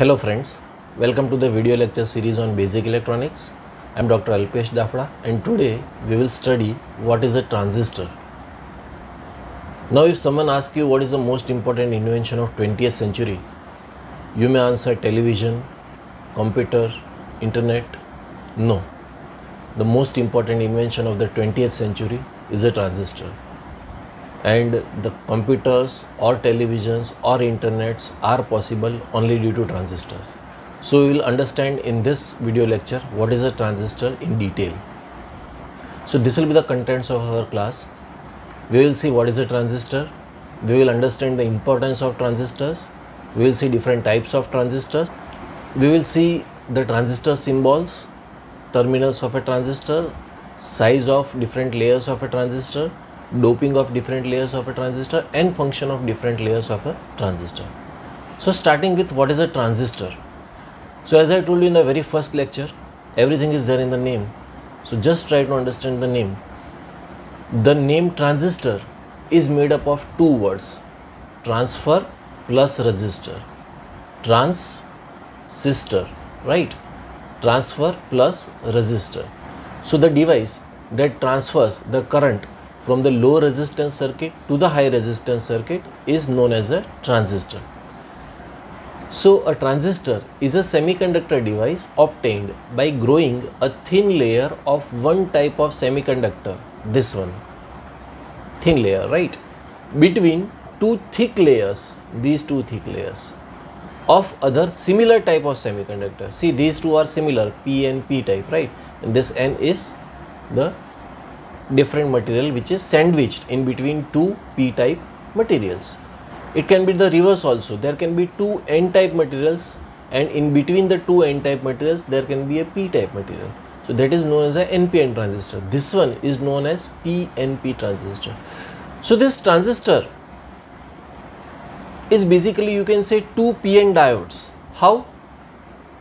Hello friends, welcome to the video lecture series on basic electronics. I am Dr. Alpesh Dafda and today we will study what is a transistor. Now if someone asks you what is the most important invention of 20th century, you may answer television, computer, internet. No. The most important invention of the 20th century is a transistor and the computers or televisions or internets are possible only due to transistors. So we will understand in this video lecture what is a transistor in detail. So this will be the contents of our class. We will see what is a transistor. We will understand the importance of transistors. We will see different types of transistors. We will see the transistor symbols, terminals of a transistor, size of different layers of a transistor, doping of different layers of a transistor and function of different layers of a transistor. So starting with what is a transistor. So as I told you in the very first lecture, everything is there in the name. So just try to understand the name. The name transistor is made up of two words, transfer plus resistor. Transistor, right? Transfer plus resistor. So the device that transfers the current from the low resistance circuit to the high resistance circuit is known as a transistor. So a transistor is a semiconductor device obtained by growing a thin layer of one type of semiconductor, this one, thin layer, right, between two thick layers, these two thick layers of other similar type of semiconductor. See these two are similar, P and P type, right, and this N is the different material which is sandwiched in between two p type materials. It can be the reverse also. There can be two n type materials and in between the two n type materials there can be a p type material. So that is known as a npn transistor. This one is known as pnp transistor. So this transistor is basically you can say two pn diodes. How?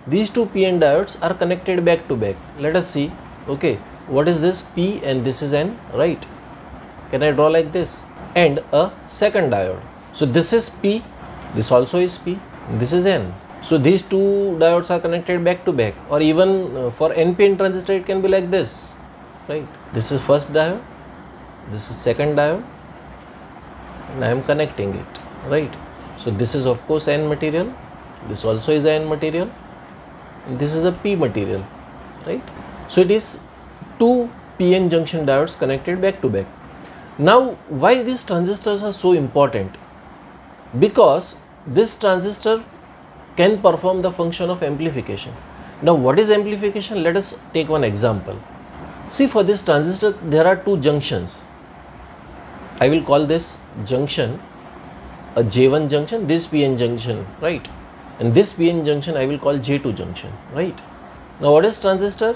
These two pn diodes are connected back to back. Let us see. Okay what is this? P and this is n right? Can i draw like this? And a second diode. So this is p this also is p this is n. So these two diodes are connected back to back. Or even uh, for npn transistor it can be like this right? This is first diode this is second diode and i am connecting it right? So this is of course n material this also is n material this is a p material right? So it is two PN junction diodes connected back to back. Now, why these transistors are so important? Because this transistor can perform the function of amplification. Now, what is amplification? Let us take one example. See, for this transistor, there are two junctions. I will call this junction a J1 junction, this PN junction, right? And this PN junction I will call J2 junction, right? Now, what is transistor?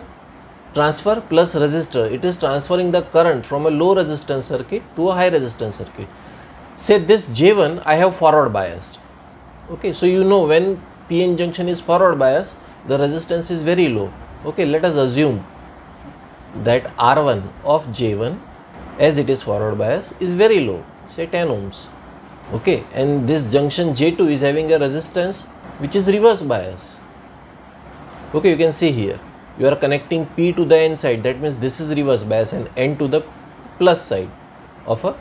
Transfer plus resistor it is transferring the current from a low resistance circuit to a high resistance circuit. Say this j1 i have forward biased. Okay so you know when pn junction is forward biased the resistance is very low. Okay let us assume that r1 of j1 as it is forward bias is very low say 10 ohms. Okay and this junction j2 is having a resistance which is reverse bias. Okay you can see here you are connecting P to the N side. That means this is reverse bias and N to the plus side of a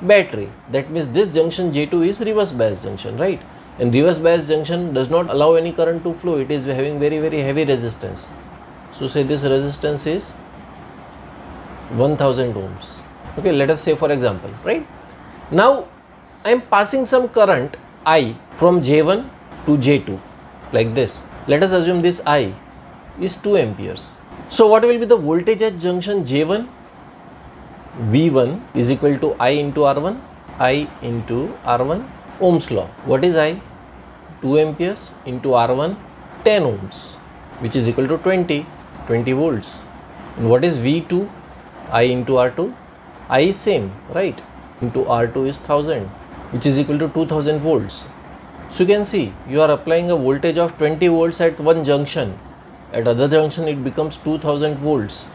battery. That means this junction J2 is reverse bias junction right? And reverse bias junction does not allow any current to flow. It is having very very heavy resistance. So say this resistance is 1000 ohms. Okay let us say for example right? Now I am passing some current I from J1 to J2 like this. Let us assume this I is 2 amperes. So what will be the voltage at junction J1? V1 is equal to I into R1, I into R1 Ohm's law. What is I? 2 amperes into R1 10 ohms which is equal to 20, 20 volts. And what is V2? I into R2? I is same, right? Into R2 is 1000 which is equal to 2000 volts. So you can see you are applying a voltage of 20 volts at one junction at other junction it becomes 2000 volts.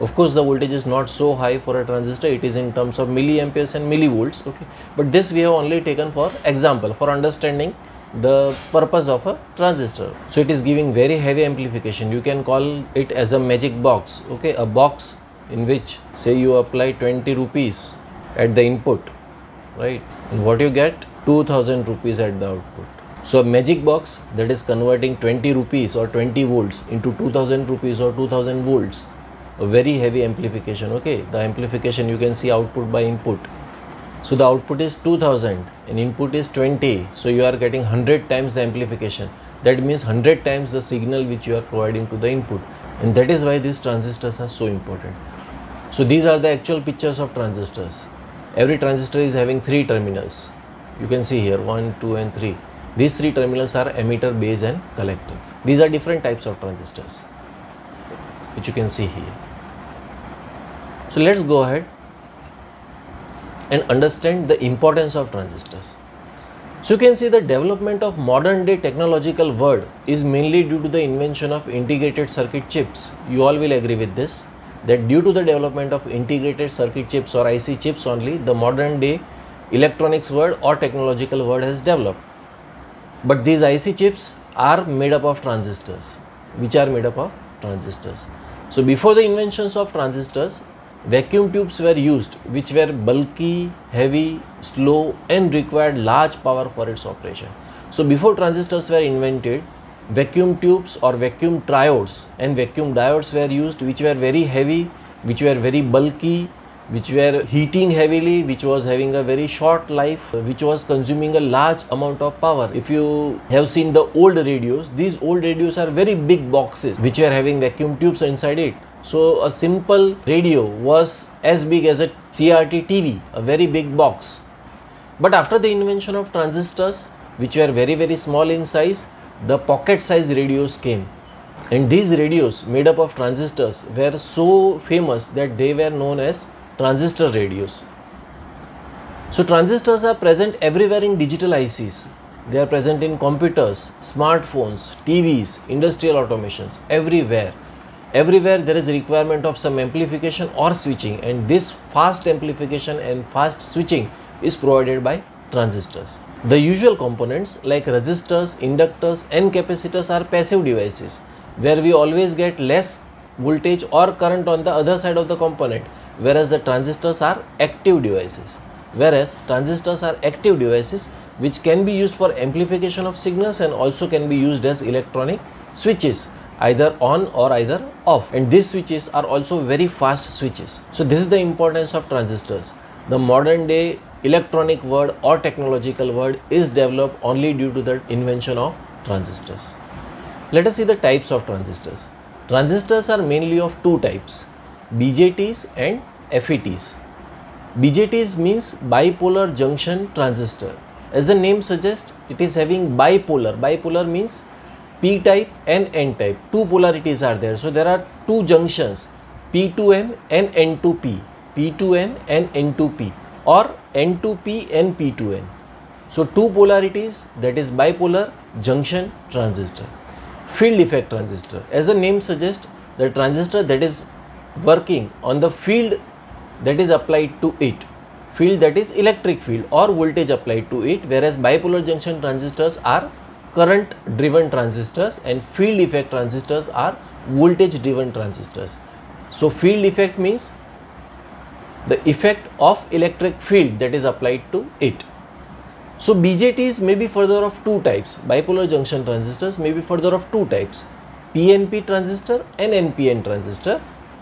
Of course the voltage is not so high for a transistor. It is in terms of milliamperes and millivolts okay? But this we have only taken for example for understanding the purpose of a transistor. So it is giving very heavy amplification. You can call it as a magic box okay? A box in which say you apply 20 rupees at the input right? And what you get? 2000 rupees at the output so a magic box that is converting 20 rupees or 20 volts into 2000 rupees or 2000 volts a very heavy amplification okay? The amplification you can see output by input. So the output is 2000 and input is 20 so you are getting 100 times the amplification. That means 100 times the signal which you are providing to the input. And that is why these transistors are so important. So these are the actual pictures of transistors. Every transistor is having three terminals. You can see here 1 2 and 3 these three terminals are emitter base and collector these are different types of transistors which you can see here so let's go ahead and understand the importance of transistors. So you can see the development of modern day technological world is mainly due to the invention of integrated circuit chips. You all will agree with this that due to the development of integrated circuit chips or IC chips only the modern day electronics world or technological world has developed. But these IC chips are made up of transistors which are made up of transistors. So before the inventions of transistors Vacuum tubes were used which were bulky, heavy, slow and required large power for its operation. So before transistors were invented, vacuum tubes or vacuum triodes and vacuum diodes were used which were very heavy, which were very bulky, which were heating heavily, which was having a very short life, which was consuming a large amount of power. If you have seen the old radios, these old radios are very big boxes which were having vacuum tubes inside it. So a simple radio was as big as a CRT TV, a very big box. But after the invention of transistors, which were very very small in size, the pocket size radios came. And these radios made up of transistors were so famous that they were known as transistor radios. So transistors are present everywhere in digital ICs. They are present in computers, smartphones, TVs, industrial automations, everywhere everywhere there is a requirement of some amplification or switching and this fast amplification and fast switching is provided by transistors. The usual components like resistors, inductors and capacitors are passive devices where we always get less voltage or current on the other side of the component whereas the transistors are active devices. Whereas transistors are active devices which can be used for amplification of signals and also can be used as electronic switches either on or either off and these switches are also very fast switches. So this is the importance of transistors. The modern day electronic world or technological world is developed only due to the invention of transistors. Let us see the types of transistors. Transistors are mainly of two types BJTs and FETs. BJTs means bipolar junction transistor. As the name suggests, it is having bipolar. Bipolar means p type and n type two polarities are there so there are two junctions p2n and n2p p2n and n2p or n2p and p2n so two polarities that is bipolar junction transistor field effect transistor as the name suggests the transistor that is working on the field that is applied to it field that is electric field or voltage applied to it whereas bipolar junction transistors are current driven transistors and field effect transistors are voltage driven transistors. So field effect means the effect of electric field that is applied to it. So BJTs may be further of two types, bipolar junction transistors may be further of two types, PNP transistor and NPN transistor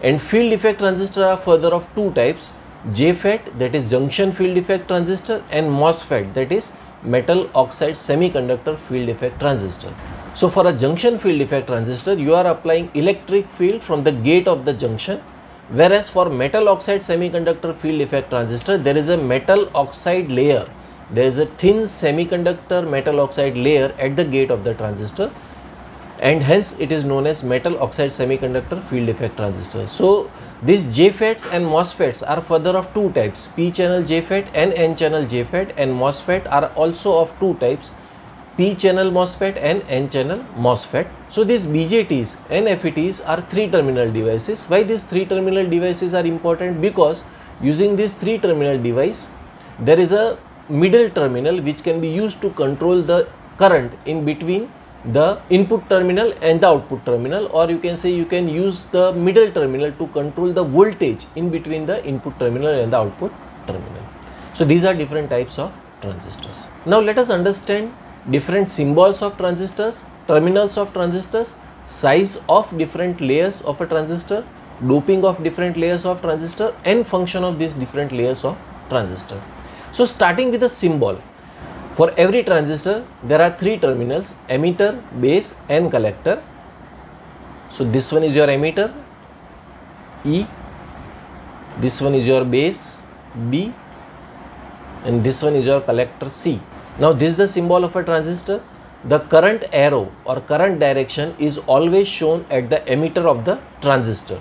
and field effect transistor are further of two types, JFET that is junction field effect transistor and MOSFET that is metal oxide semiconductor field effect transistor. So for a junction field effect transistor, you are applying electric field from the gate of the junction whereas for metal oxide semiconductor field effect transistor, there is a metal oxide layer. There is a thin semiconductor metal oxide layer at the gate of the transistor and hence it is known as metal oxide semiconductor field effect transistor. So these JFETs and MOSFETs are further of two types, P channel JFET and N channel JFET and MOSFET are also of two types, P channel MOSFET and N channel MOSFET. So these BJTs and FETs are three terminal devices. Why these three terminal devices are important? Because using this three terminal device, there is a middle terminal which can be used to control the current in between the input terminal and the output terminal or you can say you can use the middle terminal to control the voltage in between the input terminal and the output terminal. So these are different types of transistors. Now let us understand different symbols of transistors, terminals of transistors, size of different layers of a transistor, doping of different layers of transistor and function of these different layers of transistor. So starting with the symbol, for every transistor there are three terminals emitter, base and collector. So this one is your emitter E, this one is your base B and this one is your collector C. Now this is the symbol of a transistor. The current arrow or current direction is always shown at the emitter of the transistor.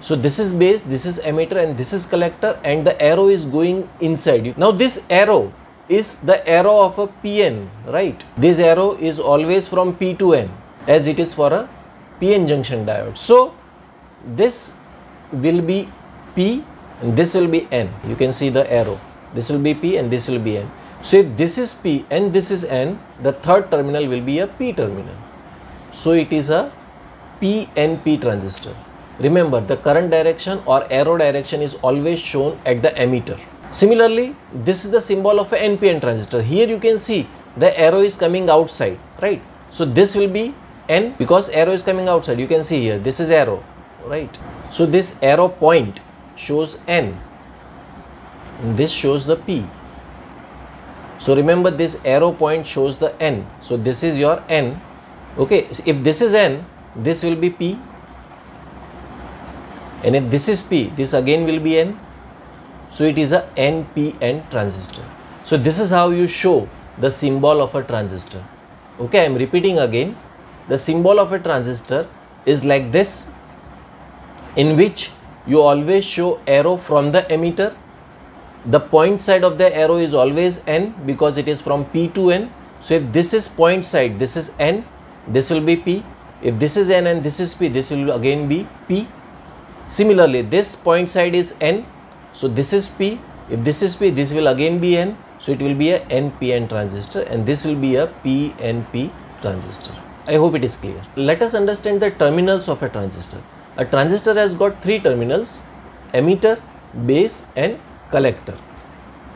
So this is base, this is emitter and this is collector and the arrow is going inside you. Now this arrow is the arrow of a PN, right? This arrow is always from P to N as it is for a PN junction diode. So this will be P and this will be N. You can see the arrow. This will be P and this will be N. So if this is P and this is N, the third terminal will be a P terminal. So it is a PNP transistor. Remember the current direction or arrow direction is always shown at the emitter. Similarly, this is the symbol of a NPN transistor. Here you can see the arrow is coming outside, right? So this will be N because arrow is coming outside. You can see here, this is arrow, right? So this arrow point shows N. And this shows the P. So remember this arrow point shows the N. So this is your N. Okay, if this is N, this will be P. And if this is P, this again will be N. So it is a NPN transistor. So this is how you show the symbol of a transistor. Okay, I am repeating again. The symbol of a transistor is like this in which you always show arrow from the emitter the point side of the arrow is always n because it is from p to n so if this is point side this is n this will be p if this is n and this is p this will again be p similarly this point side is n so this is p if this is p this will again be n so it will be a npn transistor and this will be a pnp transistor i hope it is clear let us understand the terminals of a transistor a transistor has got three terminals emitter base and collector.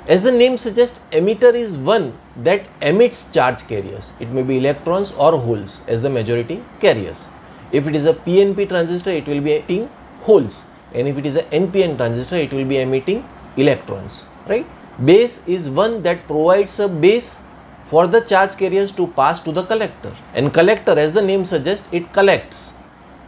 As the name suggests, emitter is one that emits charge carriers. It may be electrons or holes as the majority carriers. If it is a PNP transistor, it will be emitting holes. And if it is a NPN transistor, it will be emitting electrons, right? Base is one that provides a base for the charge carriers to pass to the collector. And collector, as the name suggests, it collects.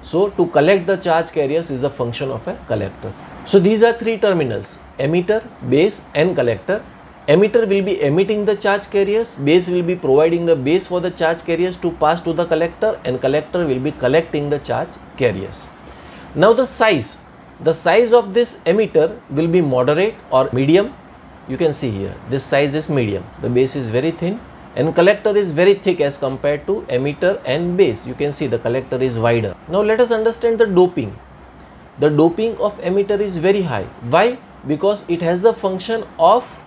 So, to collect the charge carriers is the function of a collector. So these are three terminals emitter, base and collector. Emitter will be emitting the charge carriers, base will be providing the base for the charge carriers to pass to the collector and collector will be collecting the charge carriers. Now the size, the size of this emitter will be moderate or medium. You can see here this size is medium, the base is very thin and collector is very thick as compared to emitter and base. You can see the collector is wider. Now let us understand the doping the doping of emitter is very high. Why? Because it has the function of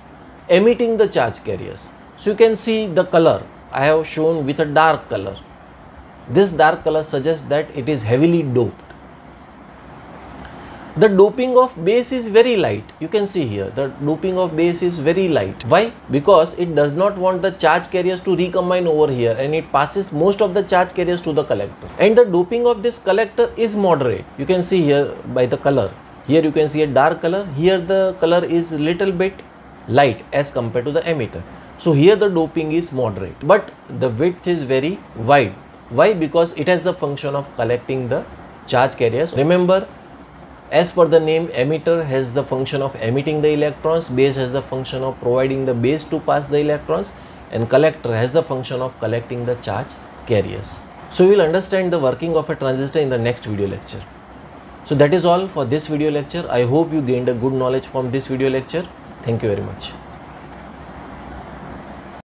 emitting the charge carriers. So you can see the color I have shown with a dark color. This dark color suggests that it is heavily doped the doping of base is very light. You can see here the doping of base is very light. Why? Because it does not want the charge carriers to recombine over here and it passes most of the charge carriers to the collector. And the doping of this collector is moderate. You can see here by the color. Here you can see a dark color. Here the color is little bit light as compared to the emitter. So here the doping is moderate. But the width is very wide. Why? Because it has the function of collecting the charge carriers. Remember as per the name, emitter has the function of emitting the electrons, base has the function of providing the base to pass the electrons and collector has the function of collecting the charge carriers. So, we will understand the working of a transistor in the next video lecture. So, that is all for this video lecture. I hope you gained a good knowledge from this video lecture. Thank you very much.